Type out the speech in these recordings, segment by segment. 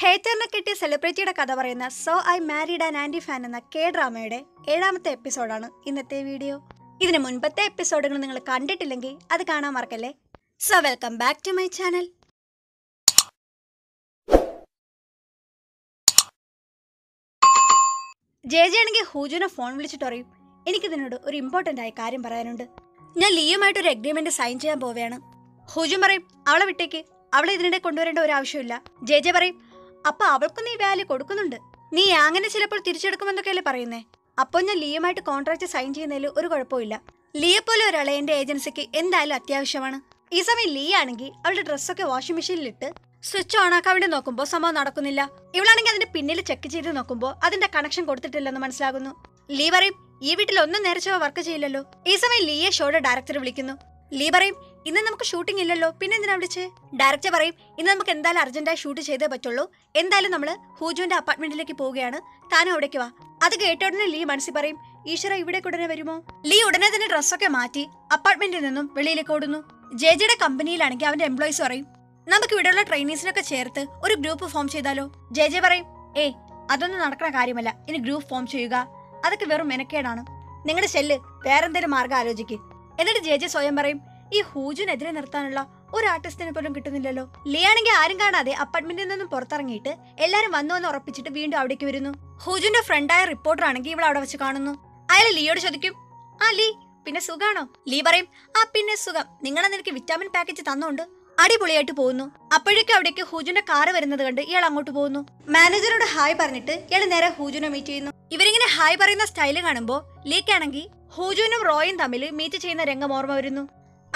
ഹേറ്ററിനെ കിട്ടിയ സെലിബ്രിറ്റിയുടെ കഥ പറയുന്ന so I married an anti fan എന്ന കെ ഡ്രാമയുടെ ഏഴാമത്തെ എപ്പിസോഡാണ് ഇന്നത്തെ വീഡിയോ. ഇതിന് മുൻപത്തെ എപ്പിസോഡുകൾ നിങ്ങൾ കണ്ടിട്ടില്ലെങ്കിൽ അത് കാണാൻ മറക്കല്ലേ? So welcome back to my channel. J J ആണെങ്കിൽ ഹൂജുനെ ഫോൺ വിളിച്ചിട്ട് പറയും എനിക്കിതിനോട് ഒരു ഇമ്പോർട്ടന്റ് ആയ കാര്യം പറയാനുണ്ട്. ഞാൻ ലീയുമായിട്ട് ഒരു അഗ്രിമെന്റ് സൈൻ ചെയ്യാൻ പോവുകയാണ്. ഹൂജുൻ പറയും അവളെ വിട്ടേക്ക്. അവളെ ഇതിനിടെ കൊണ്ടുവരേണ്ട ഒരു ആവശ്യമില്ല ജെ ജെ പറയും അപ്പൊ അവൾക്ക് നീ വാല്യൂ കൊടുക്കുന്നുണ്ട്. നീ അങ്ങനെ ചിലപ്പോൾ തിരിച്ചെടുക്കുമെന്നൊക്കെയല്ലേ പറയുന്നേ? അപ്പോൾ ഞാൻ ലീയുമായിട്ട് കോൺട്രാക്ട് സൈൻ ചെയ്യുന്നതിൽ ഒരു കുഴപ്പമില്ല ലിയെ പോലെ ഒരാളെ എന്റെ ഏജൻസിക്ക് എന്തായാലും അത്യാവശ്യമാണ്. ഈ സമയം ലീ ആണെങ്കിൽ അവളുടെ ഡ്രസ്സൊക്കെ വാഷിംഗ് മെഷീനിൽ ഇട്ട് സ്വിച്ച് ഓൺ ആക്കാൻ വേണ്ടി നോക്കുമ്പോൾ സംഭവം നടക്കുന്നില്ല. ഇവളാണെങ്കിൽ അതിന്റെ പിന്നിൽ ചെക്ക് ചെയ്ത് നോക്കുമ്പോൾ അതിന്റെ കണക്ഷൻ കൊടുത്തിട്ടില്ലെന്ന് മനസ്സിലാകുന്നു. ലീ പറയും ഈ വീട്ടിൽ ഒന്നും നേരച്ചവ വർക്ക് ചെയ്യില്ലല്ലോ. ഈ സമയം ലീയെ ഷോയുടെ ഡയറക്ടർ വിളിക്കുന്നു. ലീ പറയും ഇന്ന് നമുക്ക് ഷൂട്ടിംഗ് ഇല്ലല്ലോ. പിന്നെ എന്തിനാ വിളിച്ചേ? ഡയറക്ടർ പറയും ഇന്ന് നമുക്ക് എന്തായാലും അർജന്റായി ഷൂട്ട് ചെയ്തേ പറ്റുള്ളൂ. എന്തായാലും നമ്മൾ ഹൂജുവിന്റെ അപ്പാർട്ട്മെന്റിലേക്ക് പോവുകയാണ്. താനും അവിടേക്ക് വാ. അത് കേട്ട ഉടനെ ലീ മനസ്സിൽ പറയും ഈശ്വര ഇവിടെ ഉടനെ വരുമോ? ലീ ഉടനെ തന്നെ ഡ്രസ്സൊക്കെ മാറ്റി അപ്പാർട്ട്മെന്റിൽ നിന്നും വെളിയിലേക്ക് ഓടുന്നു. ജെ ജിയുടെ കമ്പനിയിലാണെങ്കിൽ അവന്റെ എംപ്ലോയീസ് പറയും നമുക്ക് ഇവിടെയുള്ള ട്രെയിനീസിനൊക്കെ ചേർത്ത് ഒരു ഗ്രൂപ്പ് ഫോം ചെയ്താലോ? ജെ ജെ പറയും ഏ അതൊന്നും നടക്കുന്ന കാര്യമല്ല. ഇനി ഗ്രൂപ്പ് ഫോം ചെയ്യുക. അതൊക്കെ വെറും മെനക്കേടാണ്. നിങ്ങളുടെ ചെല്ല് വേറെന്തേലും മാർഗം ആലോചിക്ക്. എന്നിട്ട് ജെ ജെ സ്വയം പറയും ഈ ഹൂജുനെതിരെ നിർത്താനുള്ള ഒരു ആർട്ടിസ്റ്റിനെ പോലും കിട്ടുന്നില്ലല്ലോ. ലിയാണെങ്കിൽ ആരും കാണാതെ അപ്പാർട്ട്മെന്റിൽ നിന്നും പുറത്തിറങ്ങിയിട്ട് എല്ലാരും വന്നു എന്ന് ഉറപ്പിച്ചിട്ട് വീണ്ടും അവിടേക്ക് വരുന്നു. ഹൂജുന്റെ ഫ്രണ്ടായ റിപ്പോർട്ടർ ആണെങ്കിൽ ഇവൾ അവിടെ വെച്ച് കാണുന്നു. അയാൾ ലീയോട് ചോദിക്കും ആ ലീ പിന്നെ സുഖാണോ? ലീ പറയും ആ പിന്നെ സുഖം. നിങ്ങളെ നിനക്ക് വിറ്റാമിൻ പാക്കേജ് തന്നോണ്ട് അടിപൊളിയായിട്ട് പോകുന്നു. അപ്പോഴേക്കും അവിടേക്ക് ഹൂജുന്റെ കാറ് വരുന്നത് കണ്ട് ഇയാൾ അങ്ങോട്ട് പോകുന്നു. മാനേജറോട് ഹായ് പറഞ്ഞിട്ട് ഇയാൾ നേരെ ഹൂജുനെ മീറ്റ് ചെയ്യുന്നു. ഇവരിങ്ങനെ ഹായ് പറയുന്ന സ്റ്റൈൽ കാണുമ്പോൾ ലീക്കാണെങ്കിൽ ഹൂജുനും റോയും തമ്മിൽ മീറ്റ് ചെയ്യുന്ന രംഗം ഓർമ്മ വരുന്നു.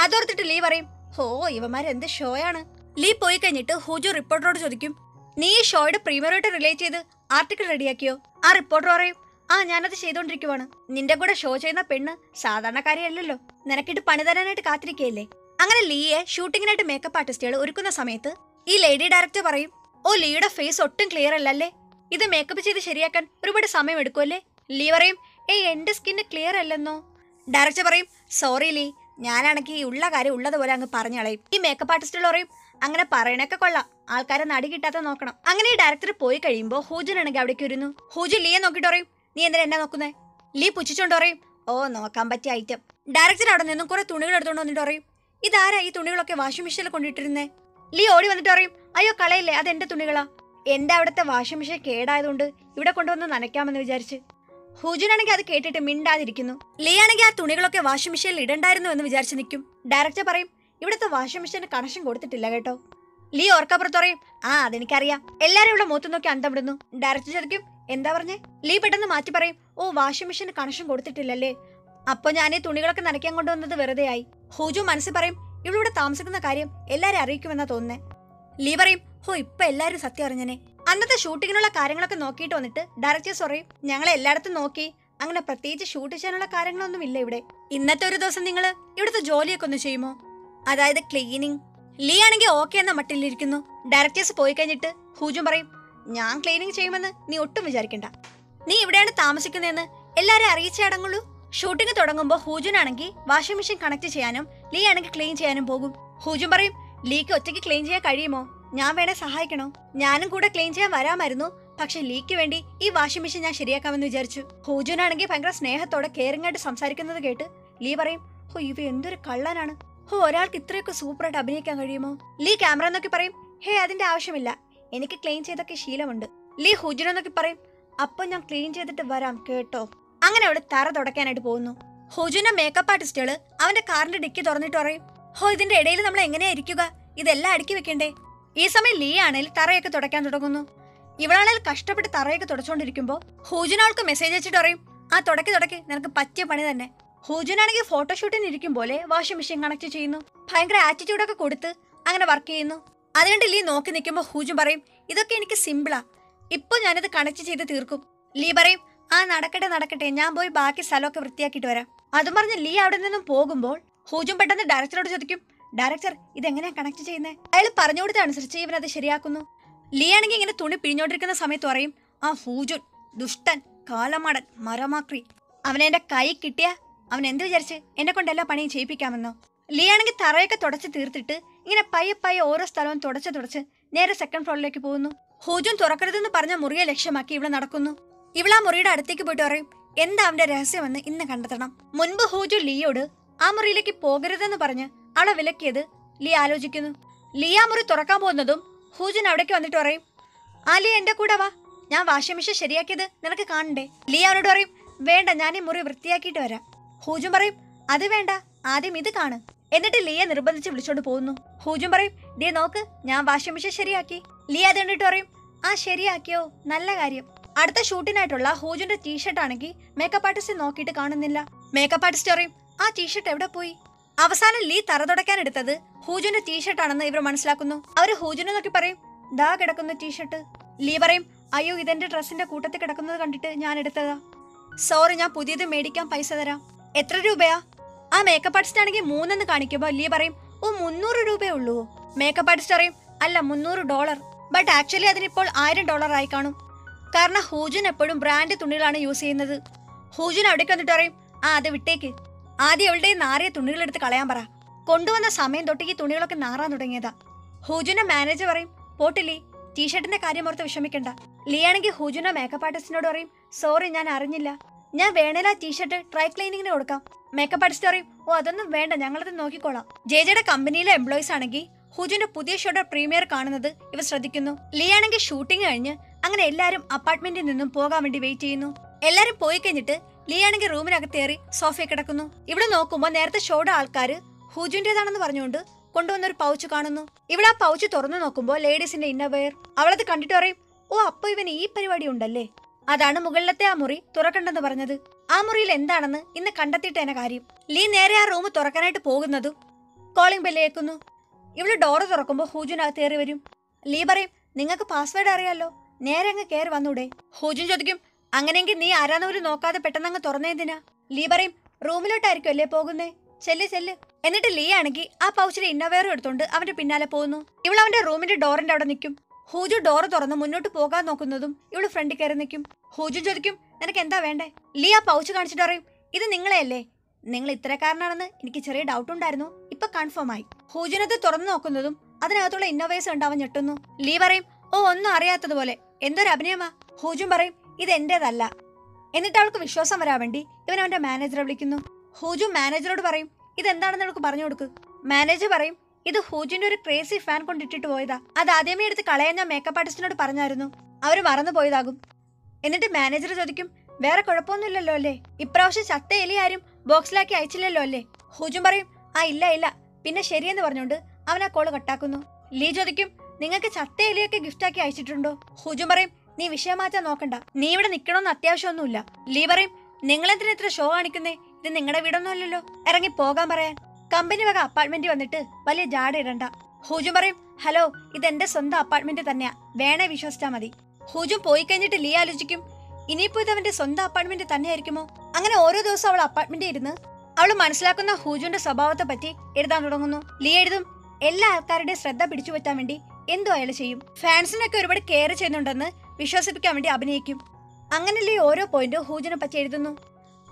അതോർത്തിട്ട് ലീ പറയും ഹോ ഇവന്മാർ എന്ത് ഷോയാണ്? ലീ പോയി കഴിഞ്ഞിട്ട് ഹുജു റിപ്പോർട്ടറോട് ചോദിക്കും നീ ഈ ഷോയുടെ പ്രീമിയറായിട്ട് റിലേറ്റ് ചെയ്ത് ആർട്ടിക്കിൾ റെഡിയാക്കിയോ? ആ റിപ്പോർട്ടർ പറയും ആ ഞാനത് ചെയ്തോണ്ടിരിക്കുവാണ്. നിന്റെ കൂടെ ഷോ ചെയ്യുന്ന പെണ്ണ് സാധാരണക്കാരിയല്ലല്ലോ. നിനക്കിട്ട് പണി തരാനായിട്ട് കാത്തിരിക്കുകയല്ലേ? അങ്ങനെ ലീയെ ഷൂട്ടിങ്ങിനായിട്ട് മേക്കപ്പ് ആർട്ടിസ്റ്റുകൾ ഒരുക്കുന്ന സമയത്ത് ഈ ലേഡി ഡയറക്ടർ പറയും ഓ ലീയുടെ ഫേസ് ഒട്ടും ക്ലിയർ അല്ലല്ലേ? ഇത് മേക്കപ്പ് ചെയ്ത് ശരിയാക്കാൻ ഒരുപാട് സമയം എടുക്കുമല്ലേ ലീ പറയും ഏയ് എന്റെ സ്കിന്ന് ക്ലിയർ അല്ലെന്നോ? ഡയറക്ടർ പറയും സോറി ലീ ഞാനാണെങ്കിൽ ഉള്ള കാര്യം ഉള്ളതുപോലെ അങ്ങ് പറഞ്ഞു കളയും. ഈ മേക്കപ്പ് ആർട്ടിസ്റ്റുകൾ പറയും അങ്ങനെ പറയണൊക്കെ കൊള്ളാം. ആൾക്കാരെ നടി കിട്ടാത്ത നോക്കണം. അങ്ങനെ ഈ ഡയറക്ടർ പോയി കഴിയുമ്പോൾ ഹൂജനാണെങ്കിൽ അവിടേക്ക് വരുന്നു. ഹൂജു ലീയെ നോക്കിയിട്ട് പറയും നീ എന്തിനാ എന്നെ നോക്കുന്നേ? ലീ പുച്ഛിച്ചോണ്ട് പറയും ഓ നോക്കാൻ പറ്റിയ ഐറ്റം ഡയറക്ടർ അവിടെ നിന്നും കുറെ തുണികൾ എടുത്തുകൊണ്ട് വന്നിട്ട് പറയും ഇതാരാ ഈ തുണികളൊക്കെ വാഷിംഗ് മെഷീനിൽ കൊണ്ടിട്ടിരുന്നേ? ലീ ഓടി വന്നിട്ട് പറയും അയ്യോ കളയില്ലേ അത് എന്റെ തുണികളാ. എന്റെ അവിടുത്തെ വാഷിംഗ് മെഷീൻ കേടായതുകൊണ്ട് ഇവിടെ കൊണ്ടുവന്ന് നനയ്ക്കാമെന്ന് വിചാരിച്ച് ഹൂജനാണെങ്കിൽ അത് കേട്ടിട്ട് മിണ്ടാതിരിക്കുന്നു. ലീ ആണെങ്കിൽ ആ തുണികളൊക്കെ വാഷിംഗ് മെഷീനിൽ ഇടണ്ടായിരുന്നു എന്ന് വിചാരിച്ചു നിൽക്കും. ഡയറക്ടർ പറയും ഇവിടുത്തെ വാഷിംഗ് മെഷീന് കണക്ഷൻ കൊടുത്തിട്ടില്ല കേട്ടോ. ലീ ഓർക്കപ്പുറത്ത് പറയും ആ അതെനിക്കറിയാം. എല്ലാരും ഇവിടെ മൂത്തു നോക്കി അന്തം വിടുന്നു. ഡയറക്ടർ ചോദിക്കും എന്താ പറഞ്ഞേ? ലീ പെട്ടെന്ന് മാറ്റി പറയും ഓ വാഷിംഗ് മെഷീന് കണക്ഷൻ കൊടുത്തിട്ടില്ലല്ലേ? അപ്പൊ ഞാൻ ഈ തുണികളൊക്കെ നനയ്ക്കാൻ കൊണ്ടുവന്നത് വെറുതെ ആയി. ഹൂജു മനസ്സിൽ പറയും ഇവിടെ താമസിക്കുന്ന കാര്യം എല്ലാരും അറിയിക്കുമെന്നാ തോന്നുന്നേ. ലീ പറയും ഹോ ഇപ്പൊ എല്ലാരും സത്യം അറിഞ്ഞനെ. അന്നത്തെ ഷൂട്ടിങ്ങിനുള്ള കാര്യങ്ങളൊക്കെ നോക്കിയിട്ട് വന്നിട്ട് ഡയറക്ടേഴ്സ് പറയും ഞങ്ങൾ എല്ലായിടത്തും നോക്കി. അങ്ങനെ പ്രത്യേകിച്ച് ഷൂട്ട് ചെയ്യാനുള്ള കാര്യങ്ങളൊന്നും ഇല്ല ഇവിടെ. ഇന്നത്തെ ഒരു ദിവസം നിങ്ങൾ ഇവിടുത്തെ ജോലിയൊക്കെ ഒന്ന് ചെയ്യുമോ? അതായത് ക്ലീനിങ് ലീ ആണെങ്കിൽ ഓക്കെ എന്ന മട്ടിലിരിക്കുന്നു ഡയറക്ടേഴ്സ് പോയി കഴിഞ്ഞിട്ട് ഹൂജും പറയും ഞാൻ ക്ലീനിങ് ചെയ്യുമെന്ന് നീ ഒട്ടും വിചാരിക്കണ്ട. നീ ഇവിടെയാണ് താമസിക്കുന്നതെന്ന് എല്ലാരും അറിയിച്ചേ അടങ്ങുള്ളൂ. ഷൂട്ടിംഗ് തുടങ്ങുമ്പോൾ ഹൂജുനാണെങ്കിൽ വാഷിംഗ് മെഷീൻ കണക്ട് ചെയ്യാനും ലീ ആണെങ്കിൽ ക്ലീൻ ചെയ്യാനും പോകും. ഹൂജും പറയും ലീക്ക് ഒറ്റയ്ക്ക് ക്ലീൻ ചെയ്യാൻ കഴിയുമോ? ഞാൻ വേണേ സഹായിക്കണോ? ഞാനും കൂടെ ക്ലീൻ ചെയ്യാൻ വരാമായിരുന്നു. പക്ഷെ ലീക്ക് വേണ്ടി ഈ വാഷിംഗ് മെഷീൻ ഞാൻ ശരിയാക്കാമെന്ന് വിചാരിച്ചു. ഹൂജുനാണെങ്കിൽ ഭയങ്കര സ്നേഹത്തോടെ കെയറിംഗ് ആയിട്ട് സംസാരിക്കുന്നത് കേട്ട്. ലീ പറയും ഹോ ഇവ എന്തൊരു കള്ളനാണ്. ഹോ ഒരാൾക്ക് ഇത്രയൊക്കെ സൂപ്പറായിട്ട് അഭിനയിക്കാൻ കഴിയുമോ? ലീ ക്യാമറ എന്നൊക്കെ പറയും ഹേ അതിന്റെ ആവശ്യമില്ല. എനിക്ക് ക്ലീൻ ചെയ്തൊക്കെ ശീലമുണ്ട്. ലീ ഹുജുനെ പറയും അപ്പൊ ഞാൻ ക്ലീൻ ചെയ്തിട്ട് വരാം കേട്ടോ. അങ്ങനെ അവിടെ തറ തുടയ്ക്കാനായിട്ട് പോകുന്നു. ഹുജുന്റെ മേക്കപ്പ് ആർട്ടിസ്റ്റുകൾ അവന്റെ കാറിന്റെ ഡിക്കി തുറന്നിട്ട് പറയും ഹോ ഇതിന്റെ ഇടയിൽ നമ്മൾ എങ്ങനെയാ ഇരിക്കുക? ഇതെല്ലാം അടുക്കി വെക്കണ്ടേ? ഈ സമയം ലീ ആണെങ്കിൽ തറയൊക്കെ തുടയ്ക്കാൻ തുടങ്ങുന്നു. ഇവളാണെങ്കിൽ കഷ്ടപ്പെട്ട് തറയൊക്കെ തുടച്ചുകൊണ്ടിരിക്കുമ്പോൾ ഹൂജുനാൾക്ക് മെസ്സേജ് അയച്ചിട്ട് പറയും ആ തുടക്കി തുടക്കി നിനക്ക് പറ്റിയ പണി തന്നെ. ഹൂജുനാണെങ്കിൽ ഫോട്ടോഷൂട്ടിന് ഇരിക്കും പോലെ വാഷിംഗ് മെഷീൻ കണക്ട് ചെയ്യുന്നു. ഭയങ്കര ആറ്റിറ്റ്യൂഡൊക്കെ കൊടുത്ത് അങ്ങനെ വർക്ക് ചെയ്യുന്നു. അതുകൊണ്ട് ലീ നോക്കി നിൽക്കുമ്പോൾ ഹൂജും പറയും ഇതൊക്കെ എനിക്ക് സിമ്പിളാ ഇപ്പൊ ഞാനിത് കണക്ട് ചെയ്ത് തീർക്കും. ലീ പറയും ആ നടക്കട്ടെ നടക്കട്ടെ. ഞാൻ പോയി ബാക്കി സ്ഥലമൊക്കെ വൃത്തിയാക്കിയിട്ട് വരാം. അതും പറഞ്ഞ് ലീ അവിടെ നിന്നും പോകുമ്പോൾ ഹൂജും പെട്ടെന്ന് ഡയറക്ടറോട് ചോദിക്കും ഡയറക്ടർ ഇതെങ്ങനെയാ കണക്ട് ചെയ്യുന്നത് അയാൾ പറഞ്ഞു കൊടുത്തതനുസരിച്ച് ഇവൻ അത് ശരിയാക്കുന്നു. ലീ ആണെങ്കിൽ ഇങ്ങനെ തുണി പിഴിഞ്ഞോണ്ടിരിക്കുന്ന സമയത്ത് പറയും ആ ഹൂജുൻ ദുഷ്ടൻ കാലമാടൻ മരമാക്രി. അവനെന്റെ കൈ കിട്ടിയ അവൻ എന്ത് വിചാരിച്ച് എന്നെ കൊണ്ട് എല്ലാ പണിയും ചെയ്യിപ്പിക്കാമെന്നോ? ലീ ആണെങ്കിൽ തറയൊക്കെ തുടച്ച് തീർത്തിട്ട് ഇങ്ങനെ പയ്യെ പയ്യെ ഓരോ സ്ഥലവും തുടച്ച് തുടച്ച് നേരെ സെക്കൻഡ് ഫ്ലോറിലേക്ക് പോകുന്നു. ഹൂജുൻ തുറക്കരുതെന്ന് പറഞ്ഞ മുറിയെ ലക്ഷ്യമാക്കി ഇവിടെ നടക്കുന്നു. ഇവളാ മുറിയുടെ അടുത്തേക്ക് പോയിട്ട് പറയും എന്താ അവന്റെ രഹസ്യമെന്ന് ഇന്ന് കണ്ടെത്തണം? മുൻപ് ഹൂജു ലീയോട് ആ മുറിയിലേക്ക് പോകരുതെന്ന് പറഞ്ഞ് അവളെ വിലക്കിയത്? ലീ ആലോചിക്കുന്നു. ലിയ മുറി തുറക്കാൻ പോകുന്നതും ഹൂജിൻ അവിടേക്ക് വന്നിട്ട് പറയും ആ ലിയ എന്റെ കൂടെ വാ. ഞാൻ വാഷിംഗ് മെഷീൻ ശരിയാക്കിയത് നിനക്ക് കാണണ്ടേ? ലിയ അവനോട് പറയും വേണ്ട ഞാൻ ഈ മുറി വൃത്തിയാക്കിയിട്ട് വരാം. ഹൂജു പറയും അത് വേണ്ട ആദ്യം ഇത് കാണു. എന്നിട്ട് ലിയ നിർബന്ധിച്ച് വിളിച്ചോണ്ട് പോകുന്നു. ഹൂജു പറയും ദേ നോക്ക് ഞാൻ വാഷിംഗ് മെഷീൻ ശരിയാക്കി. ലിയ അത് കണ്ടിട്ട് പറയും ആ ശരിയാക്കിയോ നല്ല കാര്യം. അടുത്ത ഷൂട്ടിനായിട്ടുള്ള ഹൂജുന്റെ ടീഷർട്ട് ആണെങ്കിൽ മേക്കപ്പ് ആർട്ടിസ്റ്റ് നോക്കിയിട്ട് കാണുന്നില്ല. മേക്കപ്പ് ആർട്ടിസ്റ്റ് പറയും ആ ടീഷർട്ട് എവിടെ പോയി? അവസാനം ലീ തറ തുടക്കാൻ എടുത്തത് ഹൂജുന്റെ ടീഷർട്ടാണെന്ന് ഇവർ മനസ്സിലാക്കുന്നു. അവർ ഹൂജുനെ നോക്കി പറയും ദാ കിടക്കുന്ന ടീഷർട്ട് ലീ പറയും അയ്യോ ഇതെന്റെ ഡ്രസ്സിന്റെ കൂട്ടത്തിൽ കിടക്കുന്നത് കണ്ടിട്ട് ഞാൻ എടുത്തതാ. സോറി ഞാൻ പുതിയത് മേടിക്കാൻ പൈസ തരാം. എത്ര രൂപയാ? ആ മേക്കപ്പ് ആർട്ടിസ്റ്റ് ആണെങ്കിൽ മൂന്നെന്ന് കാണിക്കുമ്പോ ലീ പറയും ഓ മുന്നൂറ് രൂപയേ ഉള്ളൂ. മേക്കപ്പ് ആർട്ടിസ്റ്റ് പറയും അല്ല മുന്നൂറ് ഡോളർ. ബട്ട് ആക്ച്വലി അതിനിപ്പോൾ ആയിരം ഡോളർ ആയി കാണും. കാരണം ഹൂജുൻ എപ്പോഴും ബ്രാൻഡ് തുണികളാണ് യൂസ് ചെയ്യുന്നത്. ഹൂജുൻ അവിടേക്ക് വന്നിട്ട് പറയും ആ അത് വിട്ടേക്ക്. ആദ്യം അവളുടെ നാറിയ തുണികൾ എടുത്ത് കളയാൻ പറ. കൊണ്ടുവന്ന സമയം തൊട്ട് ഈ തുണികളൊക്കെ നാറാൻ തുടങ്ങിയതാ. ഹൂജുന്റെ മാനേജർ പറയും പോട്ടില്ലേ ടീഷർട്ടിന്റെ കാര്യം ഓർത്ത് വിഷമിക്കണ്ട. ലീ ആണെങ്കിൽ ഹൂജുന്റെ മേക്കപ്പ് ആർട്ടിസ്റ്റിനോട് പറയും സോറി ഞാൻ അറിഞ്ഞില്ല. ഞാൻ വേണേല ടീഷർട്ട് ഡ്രൈ ക്ലീനിങ്ങിന് കൊടുക്കാം. മേക്കപ്പ് ആർട്ടിസ്റ്റ് പറയും ഓ അതൊന്നും വേണ്ട ഞങ്ങളത് നോക്കിക്കോളാം. ജേജയുടെ കമ്പനിയിലെ എംപ്ലോയീസ് ആണെങ്കിൽ ഹുജുന്റെ പുതിയ ഷോയുടെ പ്രീമിയർ കാണുന്നത് ഇവ ശ്രദ്ധിക്കുന്നു. ലീ ആണെങ്കിൽ ഷൂട്ടിംഗ് കഴിഞ്ഞ് അങ്ങനെ എല്ലാരും അപ്പാർട്ട്മെന്റിൽ നിന്നും പോകാൻ വേണ്ടി വെയിറ്റ് ചെയ്യുന്നു. എല്ലാരും പോയി കഴിഞ്ഞിട്ട് ലീ ആണെങ്കിൽ കയറി സോഫയിൽ കിടക്കുന്നു. ഇവിടെ നോക്കുമ്പോൾ നേരത്തെ ഷോയുടെ ആൾക്കാർ ഹുജുന്റേതാണെന്ന് പറഞ്ഞുകൊണ്ട് കൊണ്ടുവന്ന ഒരു പൗച്ച് കാണുന്നു. ഇവിടെ ആ പൗച്ച് തുറന്നു നോക്കുമ്പോൾ ലേഡീസിന്റെ ഇന്നർവെയർ. അവളത് കണ്ടിട്ട് പറയും ഓ അപ്പൊ ഇവന് ഈ പരിപാടി ഉണ്ടല്ലേ? അതാണ് മുകളിലത്തെ ആ മുറി തുറക്കണ്ടെന്ന് പറഞ്ഞത്. ആ മുറിയിൽ എന്താണെന്ന് ഇന്ന് കണ്ടെത്തിയിട്ടേന കാര്യം. ലീ നേരെ ആ റൂം തുറക്കാനായിട്ട് പോകുന്നതും കോളിംഗ് ബെല്ല് കേൾക്കുന്നു. ഇവൾ ഡോറ് തുറക്കുമ്പോൾ ഹൂജുനകത്ത് കയറി വരും. ലീ പറയും നിങ്ങൾക്ക് പാസ്വേഡ് അറിയാലോ? നേരെ അങ്ങ് കയറി വന്നൂടെ. ഹൂജുൻ ചോദിക്കും അങ്ങനെയെങ്കിൽ നീ ആരാന്ന് പോലും നോക്കാതെ പെട്ടെന്ന് അങ്ങ് തുറന്നേതിനാ ലീ പറയും റൂമിലോട്ടായിരിക്കും അല്ലേ പോകുന്നേ? ചെല്ല് ചെല്ല്. എന്നിട്ട് ലീ ആണെങ്കിൽ ആ പൗച്ചിലെ ഇന്നവേറും എടുത്തോണ്ട് അവന്റെ പിന്നാലെ പോകുന്നു. ഇവൾ അവന്റെ റൂമിന്റെ ഡോറിന്റെ അവിടെ നിൽക്കും. ഹൂജു ഡോറ് തുറന്ന് മുന്നോട്ട് പോകാൻ നോക്കുന്നതും ഇവൾ ഫ്രണ്ടിൽ കയറി നിൽക്കും. ഹൂജു ചോദിക്കും നിനക്ക് എന്താ വേണ്ടേ? ലീ ആ പൗച്ച് കാണിച്ചിട്ട് പറയും ഇത് നിങ്ങളെയല്ലേ? നിങ്ങൾ ഇത്തരക്കാരനാണെന്ന് എനിക്ക് ചെറിയ ഡൗട്ട് ഉണ്ടായിരുന്നു. ഇപ്പൊ കൺഫേം ആയി. ഹൂജുനത് തുറന്നു നോക്കുന്നതും അതിനകത്തുള്ള ഇന്നോവേഴ്സ് ഉണ്ടാവാൻ ഞെട്ടുന്നു. ലീ പറയും ഓ ഒന്നും അറിയാത്തതുപോലെ. എന്തൊരു അഭിനയമാ? ഹൂജും പറയും ഇത് എന്റേതല്ല എന്നിട്ട് അവൾക്ക് വിശ്വാസം വരാൻ വേണ്ടി ഇവൻ അവന്റെ മാനേജറെ വിളിക്കുന്നു. ഹൂജു മാനേജറോട് പറയും ഇതെന്താണെന്ന് അവൾക്ക് പറഞ്ഞു കൊടുക്ക്. മാനേജർ പറയും ഇത് ഹൂജിന്റെ ഒരു ക്രേസി ഫാൻ കൊണ്ടിട്ടിട്ട് പോയതാ. അത് ആദ്യമേ എടുത്ത് കളയാൻ ഞാൻ മേക്കപ്പ് ആർട്ടിസ്റ്റിനോട് പറഞ്ഞായിരുന്നു. അവർ മറന്നു പോയതാകും. എന്നിട്ട് മാനേജർ ചോദിക്കും വേറെ കുഴപ്പമൊന്നുമില്ലല്ലോ അല്ലേ? ഇപ്രാവശ്യം ചത്ത എലി ആരും ബോക്സിലാക്കി അയച്ചില്ലല്ലോ അല്ലേ? ഹൂജും പറയും ആ ഇല്ല ഇല്ല. പിന്നെ ശരിയെന്ന് പറഞ്ഞുകൊണ്ട് അവൻ ആ കോൾ കട്ടാക്കുന്നു ലീ ചോദിക്കും നിങ്ങൾക്ക് ചത്ത എലിയൊക്കെ ഗിഫ്റ്റാക്കി അയച്ചിട്ടുണ്ടോ? ഹൂജു പറയും നീ വിഷയം മാറ്റാൻ നോക്കണ്ട. നീ ഇവിടെ നിൽക്കണമെന്ന് അത്യാവശ്യമൊന്നുമില്ല. ലീ പറയും നിങ്ങളെന്തിനാ ഇത്ര ഷോ കാണിക്കുന്നേ? ഇത് നിങ്ങളുടെ വീടൊന്നും അല്ലല്ലോ. ഇറങ്ങി പോകാൻ പറയാൻ. കമ്പനി വക അപ്പാർട്ട്മെന്റ് വന്നിട്ട് വലിയ ജാട ഇടണ്ട. ഹൂജും പറയും ഹലോ ഇത് എന്റെ സ്വന്തം അപ്പാർട്ട്മെന്റ് തന്നെയാ. വേണേ വിശ്വസിച്ചാ മതി. ഹൂജും പോയി കഴിഞ്ഞിട്ട് ലീ ആലോചിക്കും ഇനിയിപ്പോ ഇത് അവന്റെ സ്വന്തം അപ്പാർട്ട്മെന്റ് തന്നെയായിരിക്കുമോ? അങ്ങനെ ഓരോ ദിവസം അവൾ അപ്പാർട്ട്മെന്റിൽ ഇരുന്ന് അവൾ മനസ്സിലാക്കുന്ന ഹൂജുന്റെ സ്വഭാവത്തെ പറ്റി എഴുതാൻ തുടങ്ങുന്നു. ലീ എഴുതും എല്ലാ ആൾക്കാരുടെയും ശ്രദ്ധ പിടിച്ചു പറ്റാൻ വേണ്ടി എന്തോ അയാൾ ചെയ്യും. ഫാൻസിനൊക്കെ ഒരുപാട് കെയർ ചെയ്യുന്നുണ്ടെന്ന് വിശ്വസിപ്പിക്കാൻ വേണ്ടി അഭിനയിക്കും. അങ്ങനെ ലീ ഓരോ പോയിന്റും ഹൂജനെ പറ്റി എഴുതുന്നു.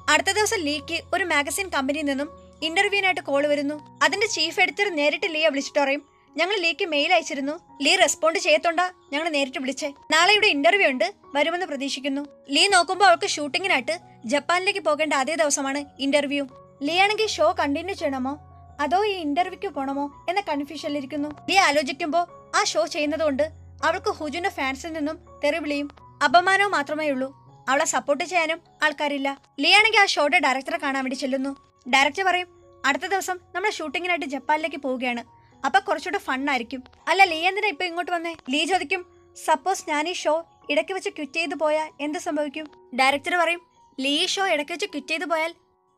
അടുത്ത ദിവസം ലീക്ക് ഒരു മാഗസിൻ കമ്പനിയിൽ നിന്നും ഇന്റർവ്യൂവിനായിട്ട് കോൾ വരുന്നു. അതിന്റെ ചീഫ് എഡിറ്റർ നേരിട്ട് ലീയെ വിളിച്ചിട്ട് പറയും ഞങ്ങൾ ലീക്ക് മെയിൽ അയച്ചിരുന്നു. ലീ റെസ്പോണ്ട് ചെയ്യത്തോണ്ടാ? ഞങ്ങൾ നേരിട്ട് വിളിച്ചേ. നാളെ ഇവിടെ ഇന്റർവ്യൂ ഉണ്ട്. വരുമെന്ന് പ്രതീക്ഷിക്കുന്നു. ലീ നോക്കുമ്പോൾ അവൾക്ക് ഷൂട്ടിങ്ങിനായിട്ട് ജപ്പാനിലേക്ക് പോകേണ്ട അതേ ദിവസമാണ് ഇന്റർവ്യൂ ലീ ആണെങ്കിൽ ഷോ കണ്ടിന്യൂ ചെയ്യണമോ? അതോ ഈ ഇന്റർവ്യൂക്ക് പോണമോ? എന്ന കൺഫ്യൂഷനിലിരിക്കുന്നു ലീ ആലോചിക്കുമ്പോൾ ആ ഷോ ചെയ്യുന്നതുകൊണ്ട് അവൾക്ക് ഹുജുന്റെ ഫാൻസിൽ നിന്നും തെറിവിളിയും അപമാനവും മാത്രമേ ഉള്ളൂ അവളെ സപ്പോർട്ട് ചെയ്യാനും ആൾക്കാരില്ല. ലിയാണെങ്കിൽ ആ ഷോയുടെ ഡയറക്ടറെ കാണാൻ വേണ്ടി ചെല്ലുന്നു. ഡയറക്ടർ പറയും അടുത്ത ദിവസം നമ്മൾ ഷൂട്ടിങ്ങിനായിട്ട് ജപ്പാനിലേക്ക് പോവുകയാണ്. അപ്പൊ കുറച്ചുകൂടെ ഫണ്ണായിരിക്കും അല്ല ലീ എന്തിനാ ഇപ്പൊ ഇങ്ങോട്ട് വന്നേ? ലീ ചോദിക്കും സപ്പോസ് ഞാൻ ഈ ഷോ ഇടയ്ക്ക് വെച്ച് ക്വിറ്റ് ചെയ്തു പോയാൽ എന്ത് സംഭവിക്കും? ഡയറക്ടർ പറയും ലീ ഷോ ഇടയ്ക്ക് വെച്ച് ക്വിറ്റ് ചെയ്തു പോയാൽ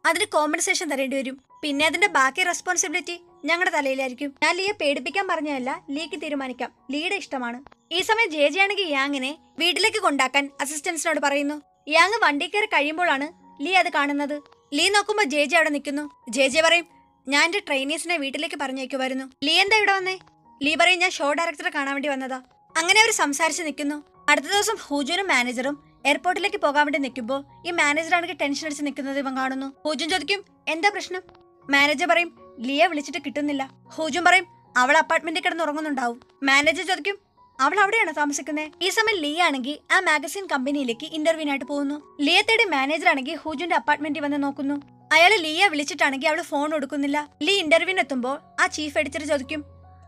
അതിന് കോമ്പൻസേഷൻ തരേണ്ടി വരും. പിന്നെ അതിന്റെ ബാക്കി റെസ്പോൺസിബിലിറ്റി ഞങ്ങളുടെ തലയിലായിരിക്കും. ഞാൻ ലീയെ പേടിപ്പിക്കാൻ പറഞ്ഞതല്ല ലീക്ക് തീരുമാനിക്കാം. ലീയുടെ ഇഷ്ടമാണ്. ഈ സമയം ജെ ജെ ആണെങ്കിൽ യാങ്ങിനെ വീട്ടിലേക്ക് കൊണ്ടാക്കാൻ അസിസ്റ്റൻസിനോട് പറയുന്നു. യാങ് വണ്ടി കയറി കഴിയുമ്പോഴാണ് ലീ അത് കാണുന്നത്. ലീ നോക്കുമ്പോൾ ജെ ജെ അവിടെ നിൽക്കുന്നു. ജെ ജെ പറയും ഞാൻ എന്റെ ട്രെയിനീസിനെ വീട്ടിലേക്ക് പറഞ്ഞേക്കുമായിരുന്നു ലീ എന്താ ഇവിടെ വന്നേ? ലീ പറയും ഞാൻ ഷോ ഡയറക്ടറെ കാണാൻ വേണ്ടി വന്നതാ. അങ്ങനെ അവർ സംസാരിച്ച് നിൽക്കുന്നു. അടുത്ത ദിവസം ഹൂജുനും മാനേജറും എയർപോർട്ടിലേക്ക് പോകാൻ വേണ്ടി നിൽക്കുമ്പോൾ ഈ മാനേജർ ആണെങ്കിൽ ടെൻഷൻ അടിച്ച് നിൽക്കുന്നത് ഇവൻ കാണുന്നു. ഹൂജുൻ ചോദിക്കും എന്താ പ്രശ്നം? മാനേജർ പറയും ലിയെ വിളിച്ചിട്ട് കിട്ടുന്നില്ല. ഹൂജും പറയും അവൾ അപ്പാർട്ട്മെന്റിൽ കിടന്ന് ഉറങ്ങുന്നുണ്ടാവും. മാനേജർ ചോദിക്കും അവൾ അവിടെയാണ് താമസിക്കുന്നത് ഈ സമയം ലീ ആണെങ്കിൽ ആ മാഗസിൻ കമ്പനിയിലേക്ക് ഇന്റർവ്യൂവിനായിട്ട് പോകുന്നു. ലിയത്തയുടെ മാനേജർ ആണെങ്കിൽ ഹൂജുന്റെ അപ്പാർട്ട്മെന്റിൽ വന്ന് നോക്കുന്നു. അയാൾ ലീയെ വിളിച്ചിട്ടാണെങ്കിൽ അവൾ ഫോൺ കൊടുക്കുന്നില്ല. ലീ ഇന്റർവ്യൂവിന് എത്തുമ്പോൾ ആ ചീഫ് എഡിറ്റർ ചോദിക്കും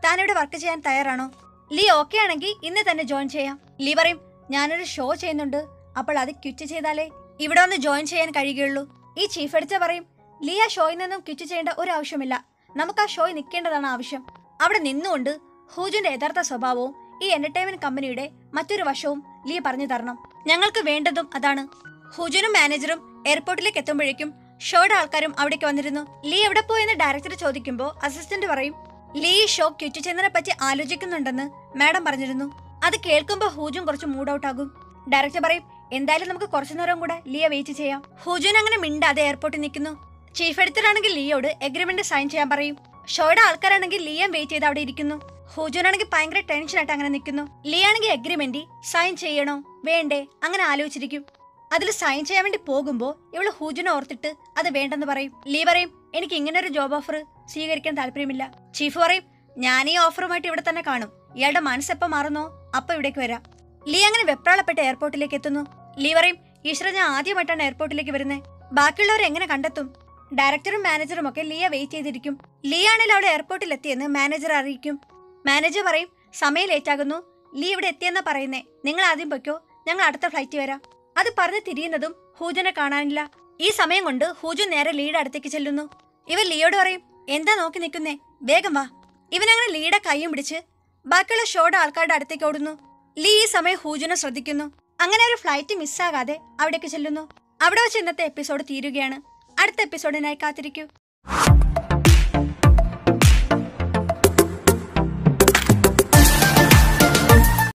താൻ ഇവിടെ വർക്ക് ചെയ്യാൻ തയ്യാറാണോ? ലീ ഓക്കെ ആണെങ്കിൽ ഇന്ന് തന്നെ ജോയിൻ ചെയ്യാം. ലീ പറയും ഞാനൊരു ഷോ ചെയ്യുന്നുണ്ട്. അപ്പോൾ അത് ക്വിറ്റ് ചെയ്താലേ ഇവിടെ വന്ന് ജോയിൻ ചെയ്യാൻ കഴിയുകയുള്ളൂ. ഈ ചീഫ് എഡിറ്റർ പറയും ലീ ആ ഷോയിൽ നിന്നും ക്വിറ്റ് ചെയ്യേണ്ട ഒരു ആവശ്യമില്ല നമുക്ക് ആ ഷോയിൽ നിൽക്കേണ്ടതാണ് ആവശ്യം. അവിടെ നിന്നുകൊണ്ട് ഹൂജുന്റെ യഥാർത്ഥ സ്വഭാവവും ഈ എന്റർടൈൻമെന്റ് കമ്പനിയുടെ മറ്റൊരു വശവും ലിയ പറഞ്ഞു തരണം. ഞങ്ങൾക്ക് വേണ്ടതും അതാണ്. ഹുജുനും മാനേജറും എയർപോർട്ടിലേക്ക് എത്തുമ്പോഴേക്കും ഷോയുടെ ആൾക്കാരും അവിടേക്ക് വന്നിരുന്നു. ലീ എവിടെ പോയെന്ന് ഡയറക്ടർ ചോദിക്കുമ്പോൾ അസിസ്റ്റന്റ് പറയും ലീ ഷോ ക്വിറ്റ് ചെയ്യുന്നതിനെ പറ്റി ആലോചിക്കുന്നുണ്ടെന്ന് മാഡം പറഞ്ഞിരുന്നു. അത് കേൾക്കുമ്പോൾ ഹൂജും കുറച്ച് മൂഡ് ഔട്ട് ആകും. ഡയറക്ടർ പറയും എന്തായാലും നമുക്ക് കുറച്ചു നേരം കൂടെ ലിയ വെയിറ്റ് ചെയ്യാം. ഹൂജുൻ അങ്ങനെ മിണ്ടാതെ എയർപോർട്ടിൽ നിൽക്കുന്നു. ചീഫ് എഡിറ്റർ ആണെങ്കിൽ ലിയോട് എഗ്രിമെന്റ് സൈൻ ചെയ്യാൻ പറയും. ഷോയുടെ ആൾക്കാരാണെങ്കിൽ ലിയം വെയിറ്റ് ചെയ്ത് അവിടെ ഇരിക്കുന്നു. ഹൂജുൻ ആണെങ്കിൽ ഭയങ്കര ടെൻഷനായിട്ട് അങ്ങനെ നിൽക്കുന്നു. ലീ ആണെങ്കിൽ എഗ്രിമെന്റ് സൈൻ ചെയ്യണോ? വേണ്ടേ? അങ്ങനെ ആലോചിച്ചിരിക്കും. അതിൽ സൈൻ ചെയ്യാൻ വേണ്ടി പോകുമ്പോൾ ഇവൾ ഹൂജുനെ ഓർത്തിട്ട് അത് വേണ്ടെന്ന് പറയും. ലീ പറയും എനിക്ക് ഇങ്ങനെ ഒരു ജോബ് ഓഫർ സ്വീകരിക്കാൻ താല്പര്യമില്ല. ചീഫ് പറയും ഞാൻ ഈ ഓഫറുമായിട്ട് ഇവിടെ തന്നെ കാണും. ഇയാളുടെ മനസ്സെപ്പം മാറുന്നോ അപ്പൊ ഇവിടേക്ക് വരാം. ലീ അങ്ങനെ വെപ്രാളപ്പെട്ട് എയർപോർട്ടിലേക്ക് എത്തുന്നു. ലീ പറയും ഈശ്വര ഞാൻ ആദ്യമായിട്ടാണ് എയർപോർട്ടിലേക്ക് വരുന്നത് ബാക്കിയുള്ളവർ എങ്ങനെ കണ്ടെത്തും? ഡയറക്ടറും മാനേജറും ഒക്കെ ലിയ വെയിറ്റ് ചെയ്തിരിക്കും. ലീ ആണെങ്കിൽ അവിടെ എയർപോർട്ടിൽ എത്തിയെന്ന് മാനേജർ അറിയിക്കും. മാനേജർ പറയും സമയം ലേറ്റാകുന്നു ലീ ഇവിടെ എത്തിയെന്നാ പറയുന്നേ. നിങ്ങൾ ആദ്യം പൊയ്ക്കോ. ഞങ്ങൾ അടുത്ത ഫ്ലൈറ്റ് വരാം. അത് പറഞ്ഞ് തിരിയുന്നതും ഹൂജനെ കാണാനില്ല. ഈ സമയം കൊണ്ട് ഹൂജു നേരെ ലീയുടെ അടുത്തേക്ക് ചെല്ലുന്നു. ഇവൻ ലിയോട് പറയും എന്താ നോക്കി നിൽക്കുന്നേ? വേഗം വാ. ഇവനങ്ങനെ ലീയുടെ കൈയും പിടിച്ച് ബാക്കിയുള്ള ഷോയുടെ ആൾക്കാരുടെ അടുത്തേക്ക് ഓടുന്നു. ലീ ഈ സമയം ഹൂജുനെ ശ്രദ്ധിക്കുന്നു. അങ്ങനെ ഒരു ഫ്ലൈറ്റ് മിസ്സാകാതെ അവിടേക്ക് ചെല്ലുന്നു. അവിടെ വെച്ച് ഇന്നത്തെ എപ്പിസോഡ് തീരുകയാണ്. അടുത്ത എപ്പിസോഡിനായി കാത്തിരിക്കൂ.